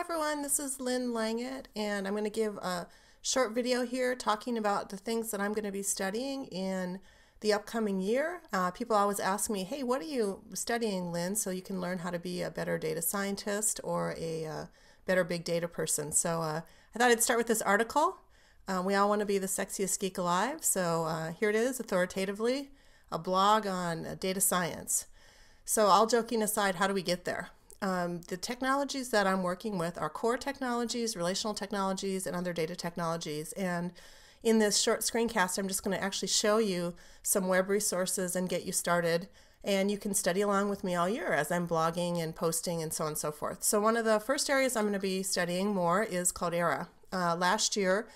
everyone, this is Lynn Langit, and I'm going to give a short video here talking about the things that I'm going to be studying in the upcoming year. Uh, people always ask me, hey, what are you studying, Lynn, so you can learn how to be a better data scientist or a uh, better big data person. So uh, I thought I'd start with this article. Uh, we all want to be the sexiest geek alive, so uh, here it is, authoritatively, a blog on uh, data science. So all joking aside, how do we get there? Um, the technologies that I'm working with are core technologies, relational technologies, and other data technologies. And in this short screencast, I'm just going to actually show you some web resources and get you started. And you can study along with me all year as I'm blogging and posting and so on and so forth. So one of the first areas I'm going to be studying more is Cloudera. Uh, last year,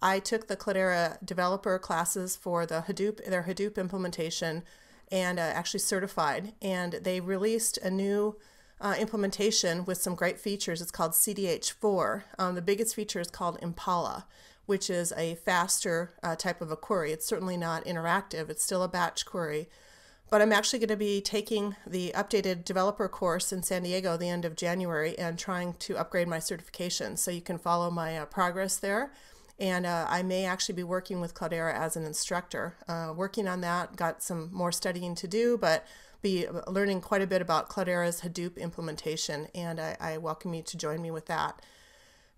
I took the Cloudera developer classes for the Hadoop, their Hadoop implementation and uh, actually certified. And they released a new uh, implementation with some great features. It's called CDH4. Um, the biggest feature is called Impala, which is a faster uh, type of a query. It's certainly not interactive, it's still a batch query. But I'm actually going to be taking the updated developer course in San Diego the end of January and trying to upgrade my certification. So you can follow my uh, progress there. And uh, I may actually be working with Cloudera as an instructor. Uh, working on that, got some more studying to do, but be learning quite a bit about Cloudera's Hadoop implementation, and I, I welcome you to join me with that.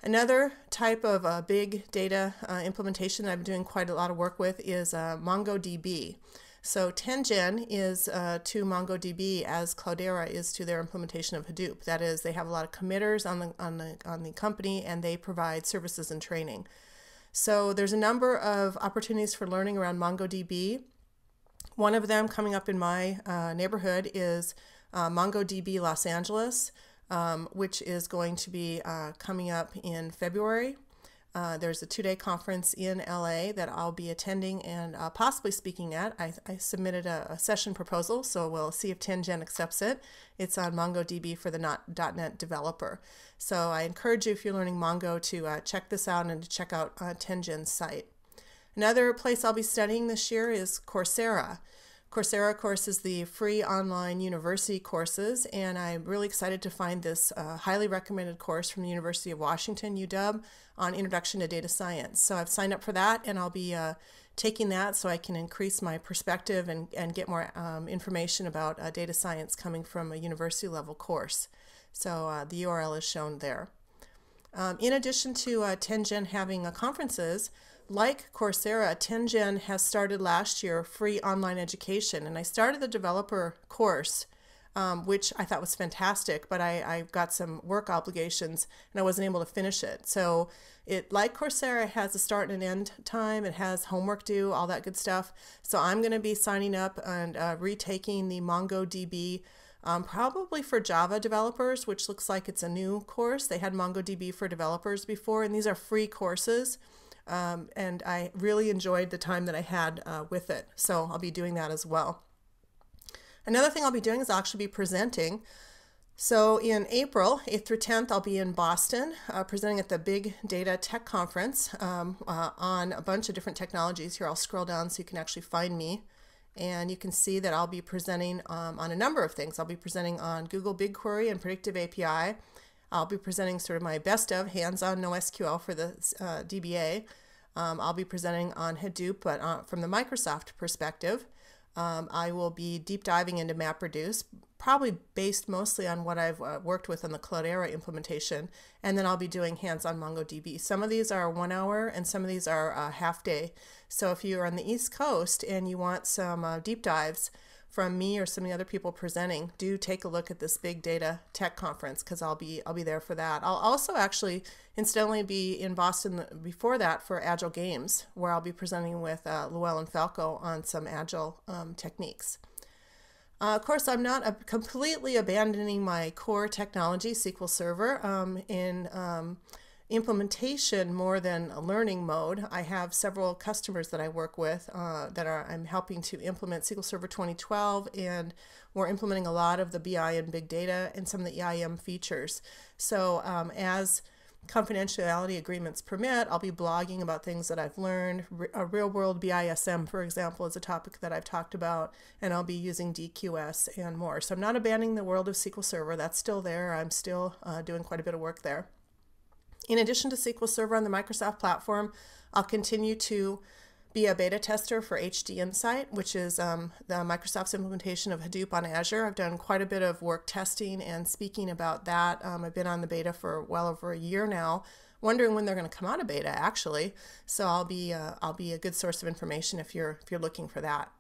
Another type of uh, big data uh, implementation that I'm doing quite a lot of work with is uh, MongoDB. So 10gen is uh, to MongoDB as Cloudera is to their implementation of Hadoop. That is, they have a lot of committers on the, on the, on the company and they provide services and training. So there's a number of opportunities for learning around MongoDB. One of them coming up in my uh, neighborhood is uh, MongoDB Los Angeles, um, which is going to be uh, coming up in February. Uh, there's a two-day conference in LA that I'll be attending and uh, possibly speaking at. I, I submitted a, a, session proposal, so we'll see if 10gen accepts it. It's on MongoDB for the not, .NET developer. So I encourage you, if you're learning Mongo, to uh, check this out and to check out 10gen's site. Another place I'll be studying this year is Coursera. Coursera, course, is the free online university courses, and I'm really excited to find this uh, highly recommended course from the University of Washington, UW, on Introduction to Data Science. So I've signed up for that, and I'll be uh, taking that so I can increase my perspective and, and get more um, information about uh, data science coming from a university level course. So uh, the URL is shown there. Um, in addition to uh, 10gen having conferences, like Coursera, 10gen has started last year free online education, and I started the developer course, um, which I thought was fantastic, but I, I got some work obligations and I wasn't able to finish it. So it, like Coursera, has a start and an end time. It has homework due, all that good stuff. So I'm going to be signing up and uh, retaking the MongoDB um, probably for Java developers, which looks like it's a new course. They had MongoDB for developers before, and these are free courses. Um, and I really enjoyed the time that I had uh, with it. So I'll be doing that as well. Another thing I'll be doing is I'll actually be presenting. So in April 8th through 10th, I'll be in Boston uh, presenting at the Big Data Tech Conference um, uh, on a bunch of different technologies. Here I'll scroll down so you can actually find me. And you can see that I'll be presenting um, on a number of things. I'll be presenting on Google BigQuery and Predictive API. I'll be presenting sort of my best of hands-on NoSQL for the uh, DBA. Um, I'll be presenting on Hadoop, but uh, from the Microsoft perspective. Um, I will be deep diving into MapReduce, probably based mostly on what I've uh, worked with on the Cloudera implementation, and then I'll be doing hands-on MongoDB. Some of these are one hour, and some of these are uh, half day. So if you're on the East Coast and you want some uh, deep dives, from me or some of the other people presenting, do take a look at this big data tech conference because I'll be I'll be there for that. I'll also actually incidentally be in Boston before that for Agile Games, where I'll be presenting with uh, Llewellyn Falco on some Agile um, techniques. Uh, of course, I'm not completely abandoning my core technology, SQL Server, um, in um, implementation more than a learning mode. I have several customers that I work with uh, that are I'm helping to implement SQL Server 2012 and we're implementing a lot of the BI and big data and some of the EIM features. So um, as confidentiality agreements permit, I'll be blogging about things that I've learned. A real world BISM, for example, is a topic that I've talked about, and I'll be using DQS and more. So I'm not abandoning the world of SQL Server. That's still there. I'm still uh, doing quite a bit of work there. In addition to SQL Server on the Microsoft platform, I'll continue to be a beta tester for HDInsight, which is um, the Microsoft's implementation of Hadoop on Azure. I've done quite a bit of work testing and speaking about that. Um, I've been on the beta for well over a year now, wondering when they're going to come out of beta actually. So I'll be uh, I'll be a good source of information if you're if you're looking for that.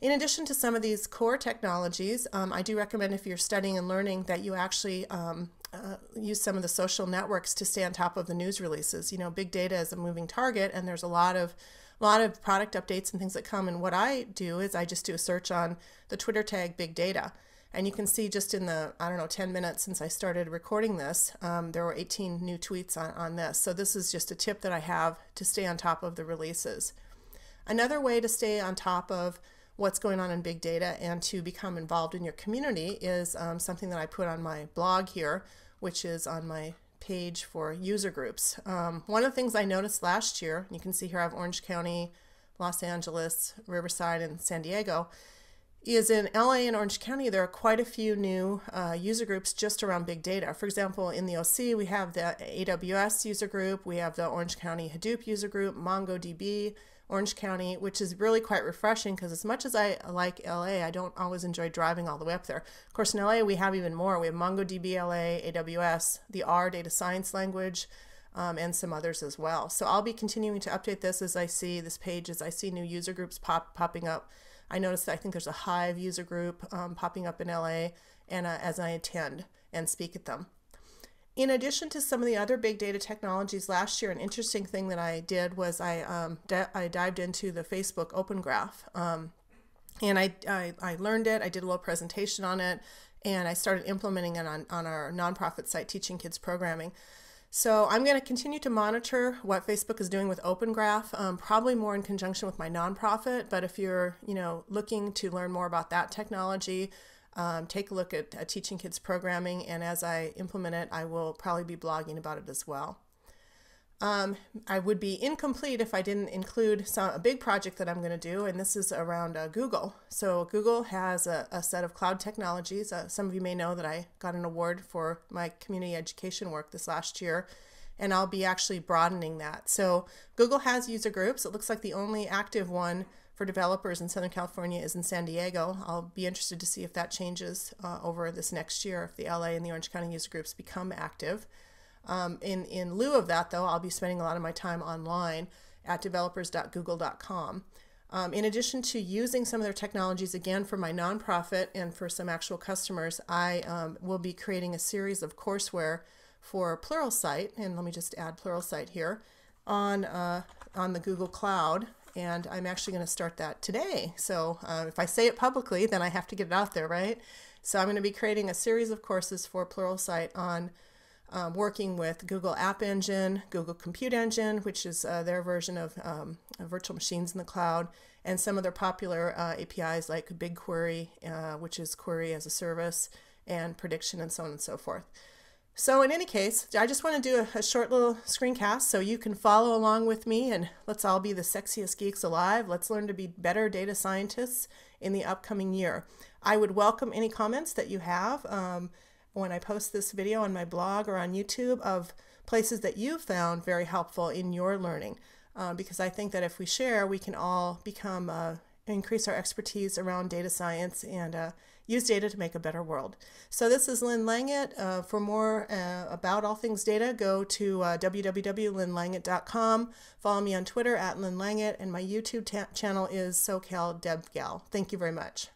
In addition to some of these core technologies, um, I do recommend if you're studying and learning that you actually um, uh, use some of the social networks to stay on top of the news releases. You know, big data is a moving target, and there's a lot of a lot of product updates and things that come. And what I do is I just do a search on the Twitter tag big data. And you can see just in the, I don't know, 10 minutes since I started recording this, um, there were 18 new tweets on, on this. So this is just a tip that I have to stay on top of the releases. Another way to stay on top of what's going on in big data and to become involved in your community is um, something that I put on my blog here, which is on my page for user groups. Um, one of the things I noticed last year, you can see here I have Orange County, Los Angeles, Riverside, and San Diego, is in LA and Orange County, there are quite a few new uh, user groups just around big data. For example, in the OC, we have the AWS user group, we have the Orange County Hadoop user group, MongoDB, Orange County, which is really quite refreshing because as much as I like LA, I don't always enjoy driving all the way up there. Of course, in LA, we have even more. We have MongoDB LA, AWS, the R data science language, um, and some others as well. So I'll be continuing to update this as I see this page, as I see new user groups pop popping up. I noticed that I think there's a Hive user group um, popping up in LA, and uh, as I attend and speak at them. In addition to some of the other big data technologies last year, an interesting thing that I did was I, um, I dived into the Facebook Open Graph. Um, and I, I, I, learned it, I did a little presentation on it, and I started implementing it on, on our nonprofit site, Teaching Kids Programming. So I'm going to continue to monitor what Facebook is doing with Open Graph, um, probably more in conjunction with my nonprofit. But if you're, you know, looking to learn more about that technology, um, take a look at, at Teaching Kids Programming, and as I implement it, I will probably be blogging about it as well. Um, I would be incomplete if I didn't include some, a big project that I'm going to do, and this is around uh, Google. So Google has a, a, set of cloud technologies. Uh, some of you may know that I got an award for my community education work this last year, and I'll be actually broadening that. So Google has user groups. It looks like the only active one for developers in Southern California is in San Diego. I'll be interested to see if that changes uh, over this next year, if the LA and the Orange County user groups become active. Um, in, in lieu of that, though, I'll be spending a lot of my time online at developers.google.com. Um, in addition to using some of their technologies again for my nonprofit and for some actual customers, I um, will be creating a series of courseware for Pluralsight, and let me just add Pluralsight here, on, uh, on the Google Cloud and I'm actually going to start that today. So uh, if I say it publicly, then I have to get it out there, right? So I'm going to be creating a series of courses for Pluralsight on um, working with Google App Engine, Google Compute Engine, which is uh, their version of um, virtual machines in the cloud, and some of their popular uh, APIs like BigQuery, uh, which is query as a service, and prediction, and so on and so forth. So in any case, I just want to do a, a, short little screencast so you can follow along with me and let's all be the sexiest geeks alive. Let's learn to be better data scientists in the upcoming year. I would welcome any comments that you have um, when I post this video on my blog or on YouTube of places that you've found very helpful in your learning. Uh, because I think that if we share, we can all become uh, increase our expertise around data science and uh, use data to make a better world. So this is Lynn Langit. Uh, for more uh, about all things data, go to uh, www.lynnlangit.com. Follow me on Twitter at Lynn Langit, and my YouTube channel is SoCal DevGal. Thank you very much.